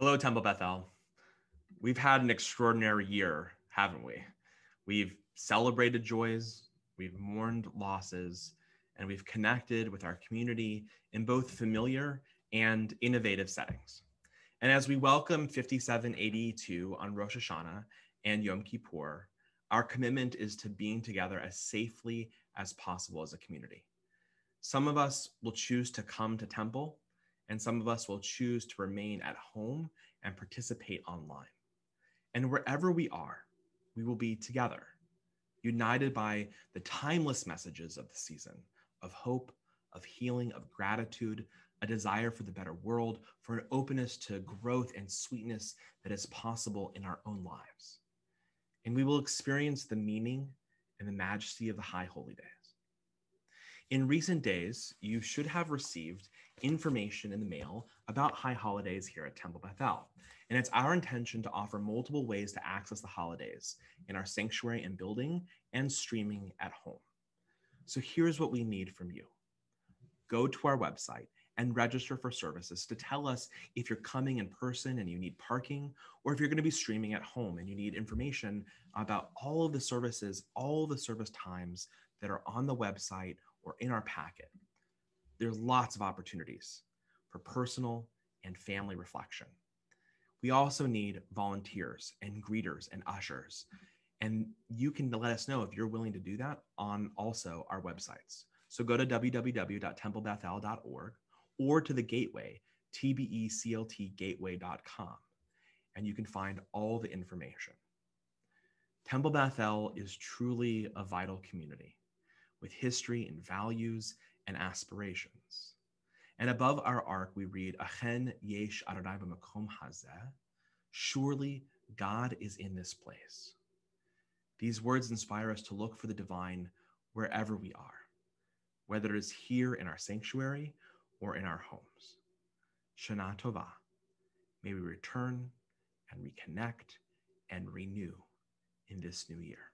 Hello, Temple Beth El. We've had an extraordinary year, haven't we? We've celebrated joys, we've mourned losses, and we've connected with our community in both familiar and innovative settings. And as we welcome 5782 on Rosh Hashanah and Yom Kippur, our commitment is to being together as safely as possible as a community. Some of us will choose to come to temple and some of us will choose to remain at home and participate online. And wherever we are, we will be together, united by the timeless messages of the season of hope, of healing, of gratitude, a desire for the better world, for an openness to growth and sweetness that is possible in our own lives. And we will experience the meaning and the majesty of the high holy days. In recent days, you should have received information in the mail about high holidays here at Temple Beth El. And it's our intention to offer multiple ways to access the holidays in our sanctuary and building and streaming at home. So here's what we need from you go to our website and register for services to tell us if you're coming in person and you need parking, or if you're going to be streaming at home and you need information about all of the services, all the service times that are on the website or in our packet there's lots of opportunities for personal and family reflection. We also need volunteers and greeters and ushers. And you can let us know if you're willing to do that on also our websites. So go to www.templebethel.org or to the gateway, tbecltgateway.com, and you can find all the information. Temple Beth El is truly a vital community with history and values and aspirations. And above our ark, we read, Achen yesh Adonai b'makom hazeh. Surely God is in this place. These words inspire us to look for the divine wherever we are, whether it is here in our sanctuary or in our homes. Shana Tova. May we return and reconnect and renew in this new year.